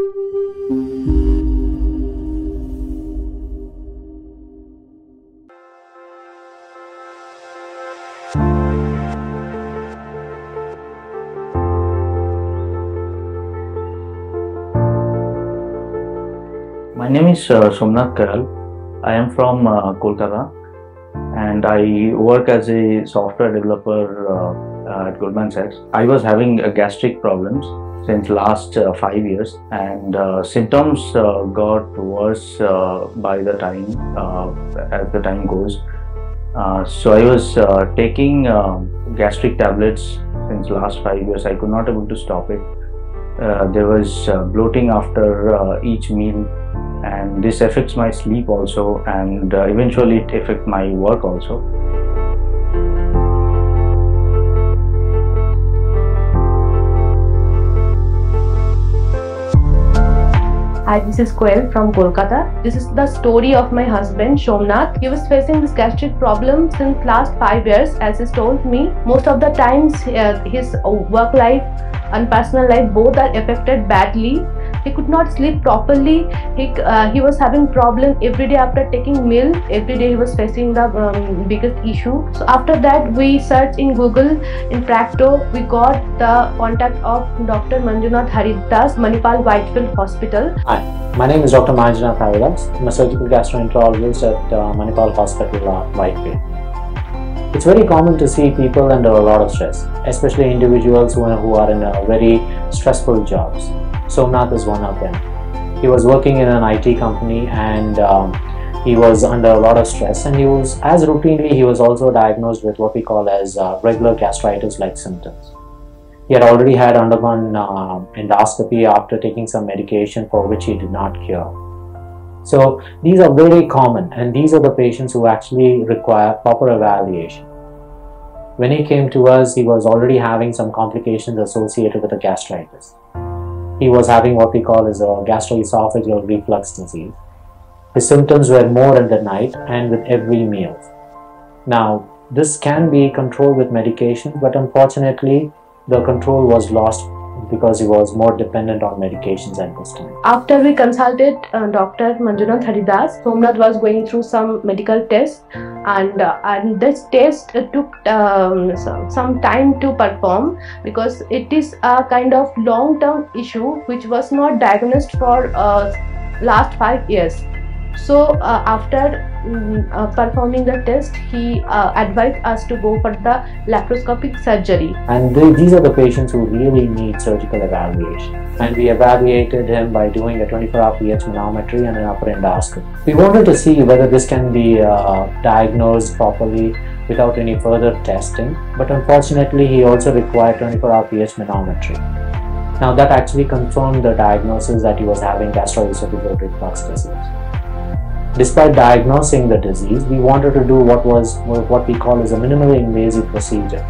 My name is uh, Somnath Kayal. I am from uh, Kolkata and I work as a software developer uh, at Goldman Sachs. I was having uh, gastric problems since last uh, five years and uh, symptoms uh, got worse uh, by the time uh, as the time goes. Uh, so I was uh, taking um gastric tablets since last five years. I could not able to stop it. Uh, there was uh, bloating after uh, each meal and this affects my sleep also and uh, eventually it affects my work also Hi, this is Koel from Kolkata. This is the story of my husband Shomnath. He was facing this gastric problem since last five years, as he told me. Most of the times, uh, his work life and personal life both are affected badly. He could not sleep properly. He uh, he was having problem every day after taking meal. Every day he was facing the um, biggest issue. So after that, we searched in Google in Practo. We got the contact of Dr. Manjunath Haridas, Manipal Whitefield Hospital. Hi, my name is Dr. Manjunath Haridas. I'm a surgical gastroenterologist at uh, Manipal Hospital, uh, Whitefield. It's very common to see people under a lot of stress, especially individuals who are, in a very stressful jobs. Somnath is one of them. He was working in an IT company and um, he was under a lot of stress and he was as routinely he was also diagnosed with what we call as uh, regular gastritis like symptoms. He had already had undergone uh, endoscopy after taking some medication for which he did not cure. So these are very common and these are the patients who actually require proper evaluation. When he came to us he was already having some complications associated with the gastritis he was having what we call as a gastroesophageal reflux disease his symptoms were more in the night and with every meal. Now, this can be controlled with medication, but unfortunately, the control was lost because he was more dependent on medications at this time. After we consulted uh, Dr. Manjunath Haridas, Somnath was going through some medical tests, and uh, and this test took um, some, some time to perform because it is a kind of long-term issue which was not diagnosed for uh, last five years. So uh, after mm, uh, performing the test, he uh, advised us to go for the laparoscopic surgery. And th- these are the patients who really need surgical evaluation. And we evaluated him by doing a 24 hour pH manometry and an upper endoscopy. We wanted to see whether this can be uh, diagnosed properly without any further testing, but unfortunately, he also required 24 hour pH manometry. Now, that actually confirmed the diagnosis that he was having gastroesophageal reflux disease. Despite diagnosing the disease, we wanted to do what was what we call as a minimally invasive procedure.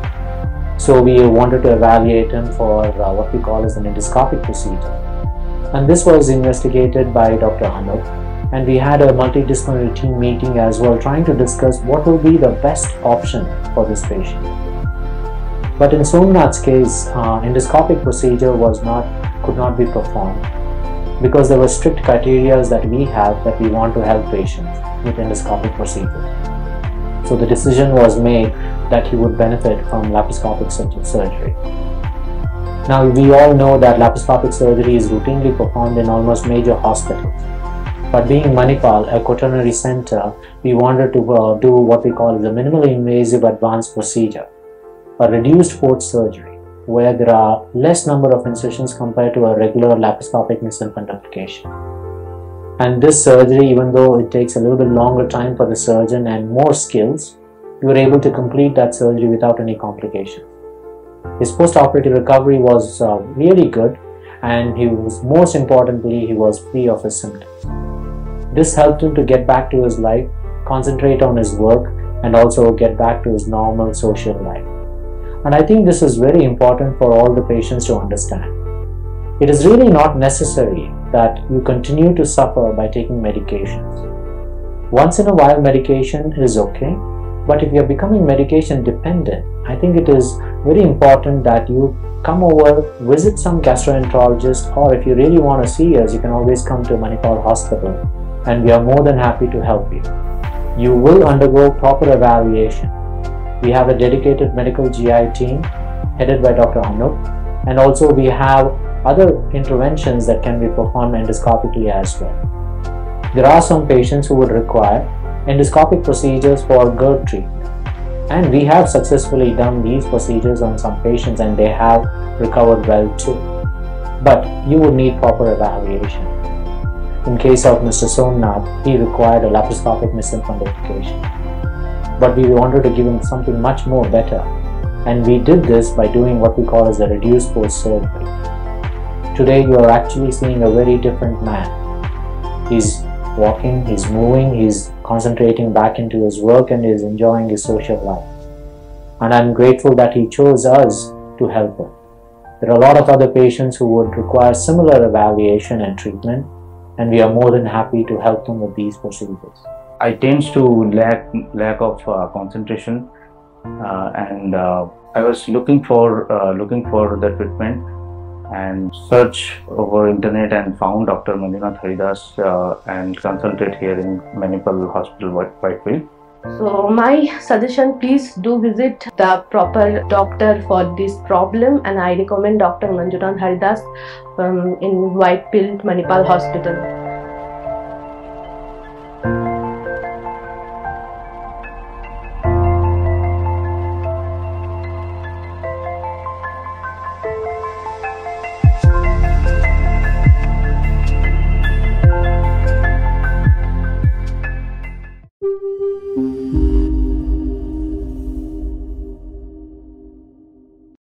So we wanted to evaluate him for uh, what we call as an endoscopic procedure. And this was investigated by Dr. Anup. And we had a multidisciplinary team meeting as well, trying to discuss what will be the best option for this patient. But in Somnath's case, uh, endoscopic procedure was not could not be performed because there were strict criteria that we have that we want to help patients with endoscopic procedure. So the decision was made that he would benefit from laparoscopic surgery. Now we all know that laparoscopic surgery is routinely performed in almost major hospitals. But being Manipal, a quaternary center, we wanted to uh, do what we call the minimally invasive advanced procedure, a reduced port surgery where there are less number of incisions compared to a regular laparoscopic Nissen fundoplication. And this surgery, even though it takes a little bit longer time for the surgeon and more skills, you were able to complete that surgery without any complication. His post-operative recovery was uh, really good, and he was most importantly he was free of his symptoms. This helped him to get back to his life, concentrate on his work, and also get back to his normal social life. And I think this is very important for all the patients to understand. It is really not necessary that you continue to suffer by taking medications. Once in a while, medication is okay, But if you're becoming medication dependent, I think it is very important that you come over, visit some gastroenterologist, or if you really want to see us, you can always come to Manipal Hospital and we are more than happy to help you. You will undergo proper evaluation. We have a dedicated medical GI team headed by Dr. Anup, and also we have other interventions that can be performed endoscopically as well. There are some patients who would require endoscopic procedures for GERD treatment. And we have successfully done these procedures on some patients and they have recovered well too. But you would need proper evaluation. In case of Mr. Somnath, he required a laparoscopic Nissen fundoplication. But we wanted to give him something much more better. And we did this by doing what we call as a reduced port surgery. Today you are actually seeing a very different man. He's walking, he's moving, he's concentrating back into his work and is enjoying his social life. And I'm grateful that he chose us to help him. There are a lot of other patients who would require similar evaluation and treatment, and we are more than happy to help them with these procedures. I tends to lack lack of uh, concentration, uh, and uh, I was looking for uh, looking for the treatment and search over internet and found Dr. Manjunath Haridas uh, and consulted here in Manipal Hospital, Whitefield. So my suggestion, please do visit the proper doctor for this problem and I recommend Dr. Manjunath Haridas um, in Whitefield Manipal Hospital.